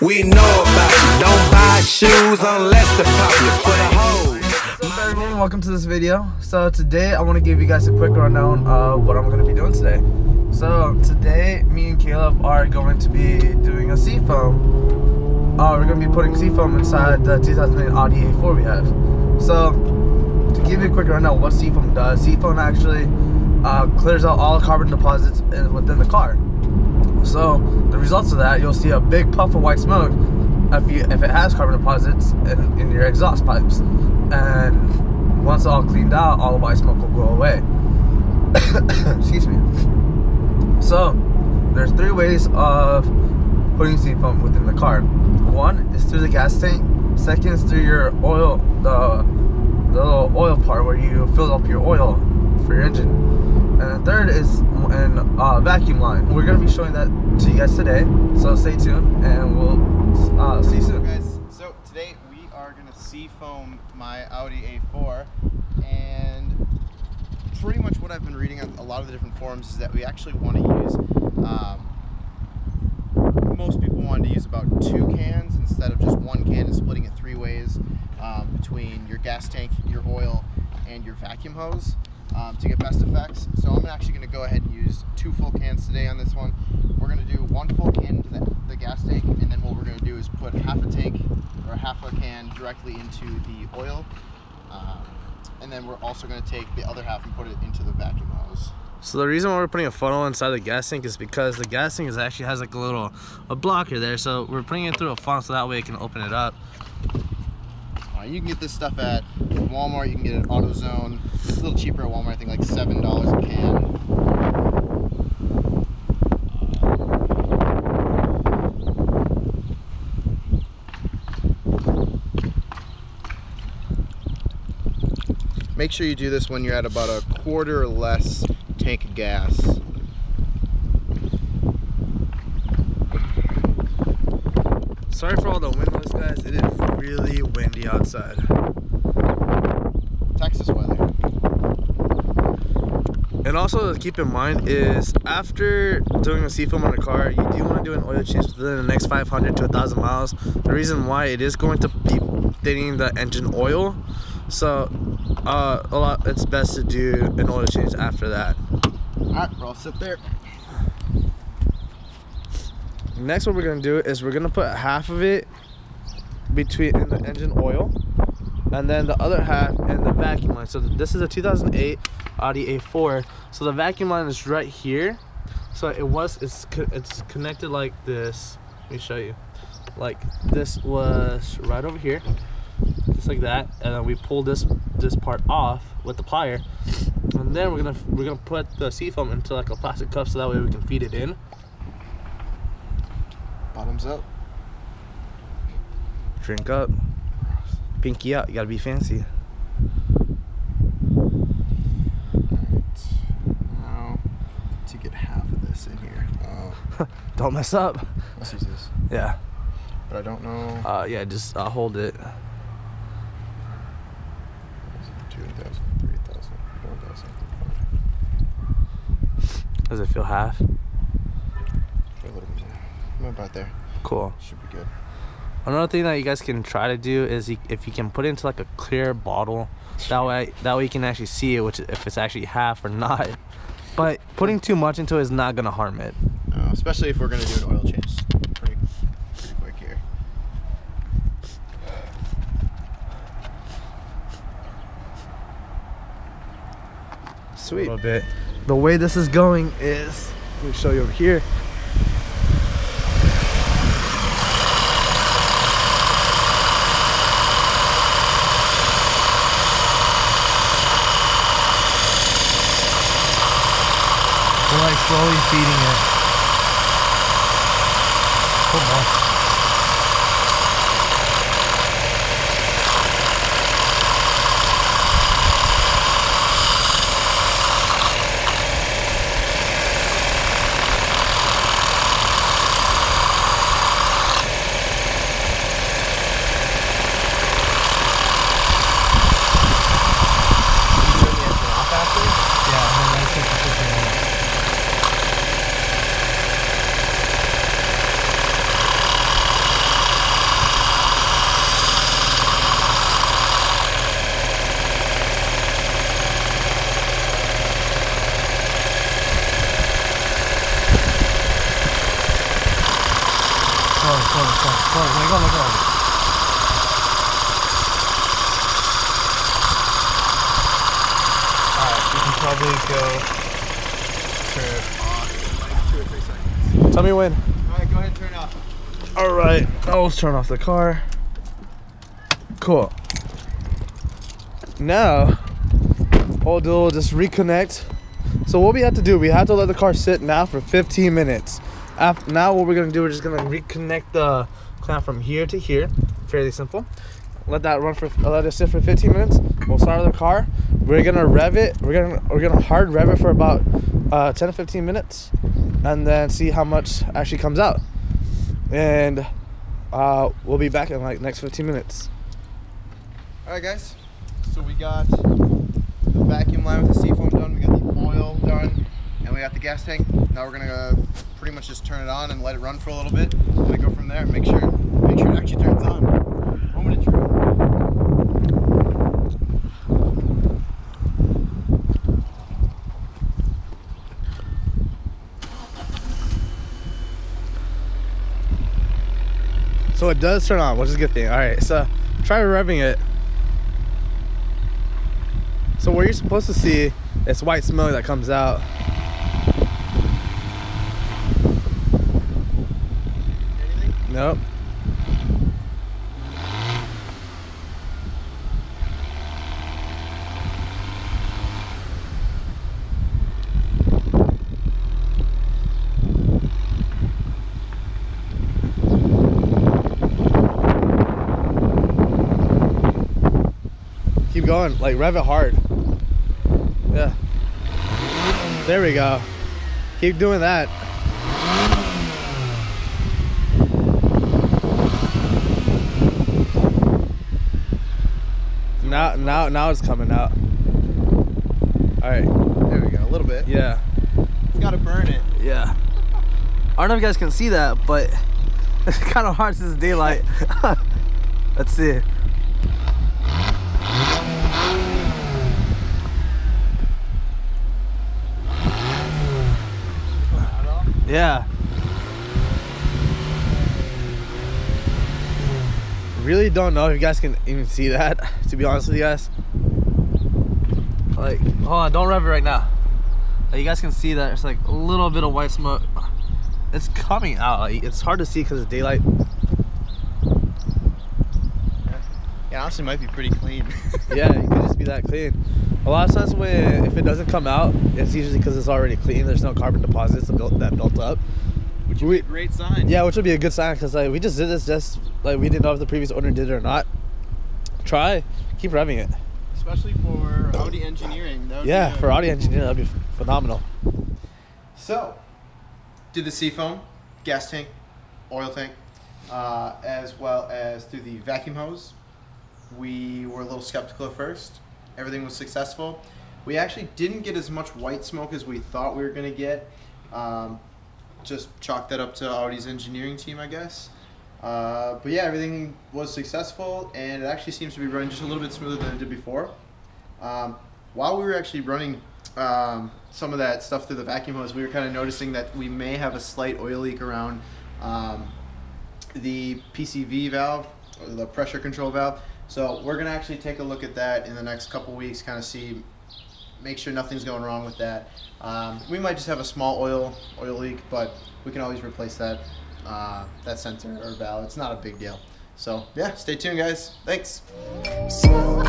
We know about you. Don't buy shoes unless they're popular for the. What's everyone, welcome to this video. So today I want to give you guys a quick rundown of what I'm going to be doing today. So today me and Caleb are going to be doing a seafoam. Uh, we're going to be putting seafoam inside the 2008 Audi A4 we have. So to give you a quick rundown what seafoam does, seafoam actually uh, clears out all carbon deposits within the car. So the results of that, you'll see a big puff of white smoke if you if it has carbon deposits in, in your exhaust pipes. And once all cleaned out, all the white smoke will go away. Excuse me. So there's three ways of putting seafoam within the car. One is through the gas tank. Second is through your oil, the the little oil part where you fill up your oil for your engine. And the third is in uh, vacuum line. We're gonna be showing that to you guys today. So stay tuned and we'll uh, see you soon. guys. So today we are gonna seafoam my Audi A4, and pretty much what I've been reading on a lot of the different forums is that we actually want to use. Um, most people wanted to use about two cans instead of just one can and splitting it three ways um, between your gas tank, your oil, and your vacuum hose um, to get best effects. So I'm actually going to go ahead and use two full cans today on this one. We're going to do one full can into the, the gas tank, and then what we're going to do is put half a tank or half a can directly into the oil. Um, and then we're also going to take the other half and put it into the vacuum hose. So the reason why we're putting a funnel inside the gas tank is because the gas tank is actually has like a little a blocker there. So we're putting it through a funnel so that way it can open it up. Uh, you can get this stuff at Walmart. You can get it at AutoZone. It's a little cheaper at Walmart. I think like seven dollars a can. Make sure you do this when you're at about a quarter less tank of gas. Sorry for all the wind noise, guys. It is really windy outside. Texas weather. And also to keep in mind is after doing a seafoam on the car, you do want to do an oil change within the next 500 to 1,000 miles. The reason why it is going to be thinning the engine oil, so uh, a lot. It's best to do an oil change after that. All right, we're all sit there. Next, what we're gonna do is we're gonna put half of it between in the engine oil, and then the other half in the vacuum line. So this is a 2008 Audi A4. So the vacuum line is right here. So it was it's it's connected like this. Let me show you. Like this was right over here, just like that, and then we pull this this part off with the plier, and then we're gonna we're gonna put the seafoam into like a plastic cup so that way we can feed it in. Bottoms up. Drink up. Pinky out. You gotta be fancy. To get half of this in here. Don't mess up. let's use this. Yeah. But I don't know. Uh, yeah. Just uh, hold it. 2,000, 3,000, 4,000. Does it feel half? Try a little bit more. I'm about there. Cool. Should be good. Another thing that you guys can try to do is you, if you can put it into like a clear bottle, that way that way you can actually see it, which if it's actually half or not. But putting too much into it is not gonna harm it. Uh, especially if we're going to do an oil change pretty, pretty quick here. Sweet. A little bit. The way this is going is, let me show you over here. We're like slowly feeding it. Come on. Yeah, and then that's it for 15 minutes. Go, go, go, go. Let go, let go. Alright, you go turn Like two or three seconds. Tell me when. All right, go ahead and turn it off. Alright, I'll turn off the car. Cool. Now, we'll do we'll just reconnect. So what we have to do, we have to let the car sit now for 15 minutes. After, now what we're gonna do, we're just gonna reconnect the clamp from here to here. Fairly simple. Let that run for let it sit for 15 minutes. We'll start the car. We're gonna rev it. We're gonna we're gonna hard rev it for about uh, 10 to 15 minutes, and then see how much actually comes out. And uh, we'll be back in like next 15 minutes. All right, guys. So we got the vacuum line with the seafoam done. We got the oil done, and we got the gas tank. Now we're gonna pretty much just turn it on and let it run for a little bit, and then go from there. and Make sure, make sure it actually turns on. So it does turn on, which is a good thing. All right, so try revving it. So where you're supposed to see it's white smoke that comes out. Anything? Nope. Keep going, like rev it hard. Yeah. There we go. Keep doing that. Now, now, now it's coming out. All right. There we go. A little bit. Yeah. It's gotta burn it. Yeah. I don't know if you guys can see that, but it's kind of hard since daylight. Let's see. Yeah. Really don't know if you guys can even see that, to be honest with you guys. Like, hold on, don't rev it right now. Like, you guys can see that it's like a little bit of white smoke. It's coming out. Like, it's hard to see because it's daylight. Yeah, honestly, might be pretty clean. yeah, it could just be that clean. A lot of times when if it doesn't come out, it's usually because it's already clean. There's no carbon deposits that built, that built up. Which would be a great sign. Yeah, which would be a good sign because like we just did this just like we didn't know if the previous owner did it or not. Try, keep revving it. Especially for Audi engineering. That would Yeah, be for Audi engineering that'd be phenomenal. So, did the seafoam, gas tank, oil tank, uh, as well as through the vacuum hose. We were a little skeptical at first. Everything was successful. We actually didn't get as much white smoke as we thought we were going to get. Um, just chalk that up to Audi's engineering team, I guess. Uh, but yeah, everything was successful, and it actually seems to be running just a little bit smoother than it did before. Um, while we were actually running um, some of that stuff through the vacuum hose, we were kind of noticing that we may have a slight oil leak around um, the PCV valve, the pressure control valve. So we're gonna actually take a look at that in the next couple weeks, kind of see, make sure nothing's going wrong with that. Um, we might just have a small oil oil leak, but we can always replace that uh, that sensor or valve. It's not a big deal. So yeah, stay tuned, guys. Thanks. So